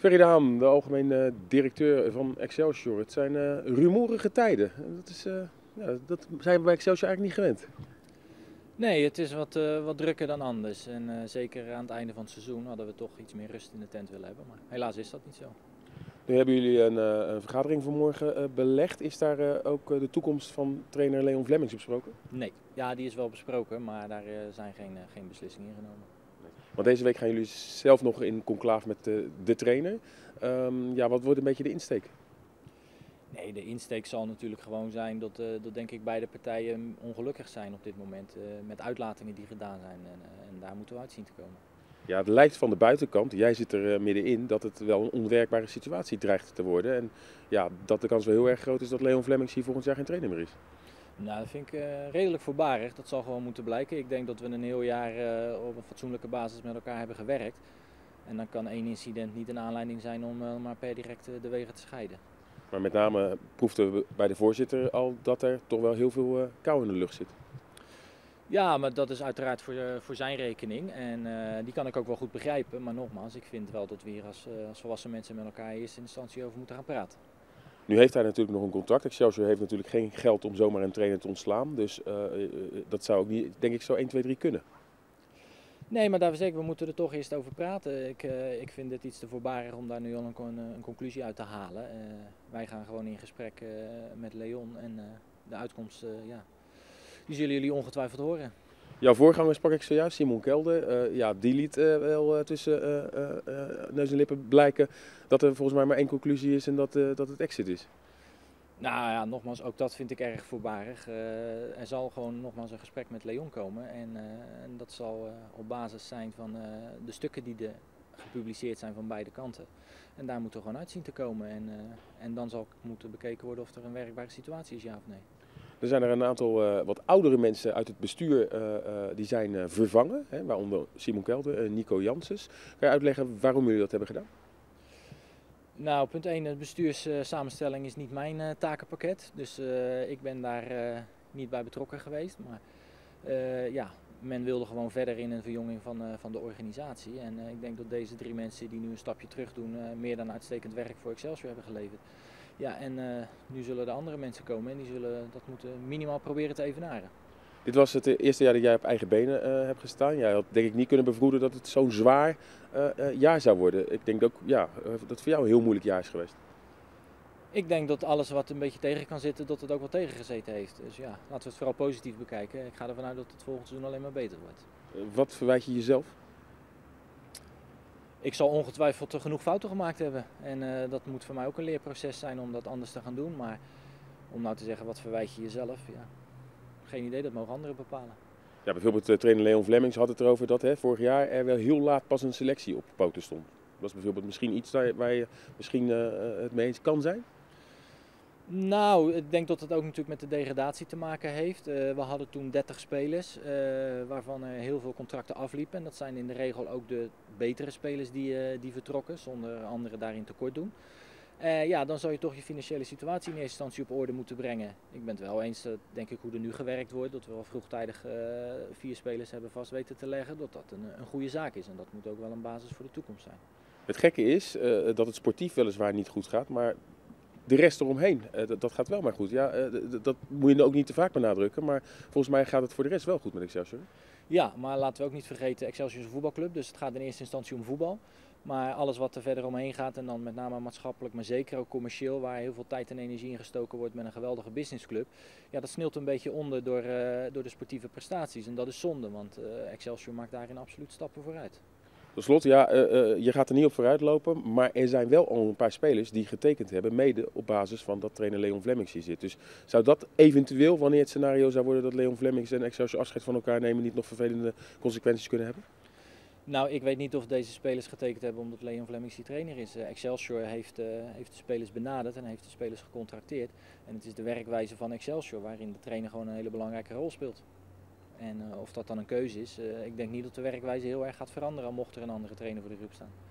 Ferry de Haan, de algemeen eh, directeur van Excelsior. Het zijn eh, rumoerige tijden. Dat, is, eh, ja, dat zijn we bij Excelsior eigenlijk niet gewend. Nee, het is wat, eh, wat drukker dan anders. En zeker aan het einde van het seizoen hadden we toch iets meer rust in de tent willen hebben. Maar helaas is dat niet zo. Nu hebben jullie een, een vergadering vanmorgen belegd. Is daar ook de toekomst van trainer Leon Vlemmings besproken? Nee, ja, die is wel besproken, maar daar zijn geen, geen beslissingen in genomen. Want deze week gaan jullie zelf nog in conclave met de, de trainer. Ehm, ja, wat wordt een beetje de insteek? Nee, de insteek zal natuurlijk gewoon zijn dat, eh, dat denk ik beide partijen ongelukkig zijn op dit moment. eh, met uitlatingen die gedaan zijn. En, eh, en daar moeten we uit zien te komen. Ja, het lijkt van de buitenkant, jij zit er middenin, dat het wel een onwerkbare situatie dreigt te worden. En ja, dat de kans wel heel erg groot is dat Leon Vlemmings hier volgend jaar geen trainer meer is. Nou, dat vind ik eh, redelijk voorbarig. Dat zal gewoon moeten blijken. Ik denk dat we een heel jaar eh, op een fatsoenlijke basis met elkaar hebben gewerkt. En dan kan één incident niet een aanleiding zijn om eh, maar per direct de wegen te scheiden. Maar met name proefden we bij de voorzitter al dat er toch wel heel veel kou in de lucht zit. Ja, maar dat is uiteraard voor, voor zijn rekening. En die kan ik ook wel goed begrijpen. Maar nogmaals, ik vind wel dat we hier als, als volwassen mensen met elkaar in eerste instantie over moeten gaan praten. Nu heeft hij natuurlijk nog een contract. Excelsior heeft natuurlijk geen geld om zomaar een trainer te ontslaan. Dus eh, eh, dat zou ook niet, denk ik, zo 1, 2, 3 kunnen. Nee, maar daar zeker, we moeten er toch eerst over praten. Ik, eh, ik vind het iets te voorbarig om daar nu al een, een conclusie uit te halen. Eh, wij gaan gewoon in gesprek eh, met Leon en eh, de uitkomst, eh, ja, die zullen jullie ongetwijfeld horen. Jouw voorganger sprak ik zojuist, Simon Kelder. Eh, ja, die liet eh, wel eh, tussen neus en lippen blijken dat er volgens mij maar één conclusie is en dat, dat het exit is. Nou ja, nogmaals, ook dat vind ik erg voorbarig. Er zal gewoon nogmaals een gesprek met Leon komen. En, en dat zal op basis zijn van de stukken die de, gepubliceerd zijn van beide kanten. En daar moeten we gewoon uit zien te komen. En, en dan zal moeten bekeken worden of er een werkbare situatie is, ja of nee. Er zijn er een aantal eh, wat oudere mensen uit het bestuur eh, eh, die zijn vervangen. Hè, waaronder Simon Kelder en Nico Janssens. Kan je uitleggen waarom jullie dat hebben gedaan? Nou, punt 1, de bestuurssamenstelling is niet mijn takenpakket. Dus ik ben daar niet bij betrokken geweest. Maar ja, men wilde gewoon verder in een verjonging van, van de organisatie. En ik denk dat deze drie mensen die nu een stapje terug doen, meer dan uitstekend werk voor Excelsior hebben geleverd. Ja, en eh, nu zullen de andere mensen komen en die zullen dat moeten minimaal proberen te evenaren. Dit was het eerste jaar dat jij op eigen benen eh, hebt gestaan. Jij had denk ik niet kunnen bevroeden dat het zo'n zwaar eh, eh, jaar zou worden. Ik denk ook ja, eh, dat het voor jou een heel moeilijk jaar is geweest. Ik denk dat alles wat een beetje tegen kan zitten, dat het ook wel tegengezeten heeft. Dus ja, laten we het vooral positief bekijken. Ik ga ervan uit dat het volgend seizoen alleen maar beter wordt. Eh, wat verwijt je jezelf? Ik zal ongetwijfeld genoeg fouten gemaakt hebben. En eh, dat moet voor mij ook een leerproces zijn om dat anders te gaan doen. Maar om nou te zeggen, wat verwijt je jezelf? Ja, geen idee, dat mogen anderen bepalen. Ja, bijvoorbeeld eh, trainer Leon Vlemmings had het erover dat hè, vorig jaar er wel heel laat pas een selectie op poten stond. Dat is bijvoorbeeld misschien iets waar, je misschien eh, het mee eens kan zijn. Nou, ik denk dat het ook natuurlijk met de degradatie te maken heeft. Eh, we hadden toen 30 spelers, eh, waarvan er heel veel contracten afliepen. En dat zijn in de regel ook de betere spelers die, eh, die vertrokken, zonder anderen daarin tekort doen. Ja, dan zou je toch je financiële situatie in eerste instantie op orde moeten brengen. Ik ben het wel eens, denk ik, hoe er nu gewerkt wordt. Dat we wel vroegtijdig vier spelers hebben vast weten te leggen. Dat dat een, een goede zaak is. En dat moet ook wel een basis voor de toekomst zijn. Het gekke is dat het sportief weliswaar niet goed gaat, maar de rest eromheen, eh, dat, dat gaat wel maar goed. Ja, eh, dat moet je ook niet te vaak benadrukken, maar volgens mij gaat het voor de rest wel goed met Excelsior. Ja, maar laten we ook niet vergeten, Excelsior is een voetbalclub, dus het gaat in eerste instantie om voetbal. Maar alles wat er verder omheen gaat en dan met name maatschappelijk, maar zeker ook commercieel, waar heel veel tijd en energie in gestoken wordt met een geweldige businessclub. Ja, dat sneeuwt een beetje onder door, eh, door de sportieve prestaties en dat is zonde, want Excelsior maakt daarin absoluut stappen vooruit. Tot slot, ja, eh, eh, je gaat er niet op vooruit lopen, maar er zijn wel al een paar spelers die getekend hebben, mede op basis van dat trainer Leon Vlemmings hier zit. Dus zou dat eventueel, wanneer het scenario zou worden dat Leon Vlemmings en Excelsior afscheid van elkaar nemen, niet nog vervelende consequenties kunnen hebben? Nou, ik weet niet of deze spelers getekend hebben omdat Leon Vlemmings die trainer is. Eh, Excelsior heeft, heeft de spelers benaderd en heeft de spelers gecontracteerd. En het is de werkwijze van Excelsior waarin de trainer gewoon een hele belangrijke rol speelt. En eh, of dat dan een keuze is, eh, ik denk niet dat de werkwijze heel erg gaat veranderen mocht er een andere trainer voor de groep staan.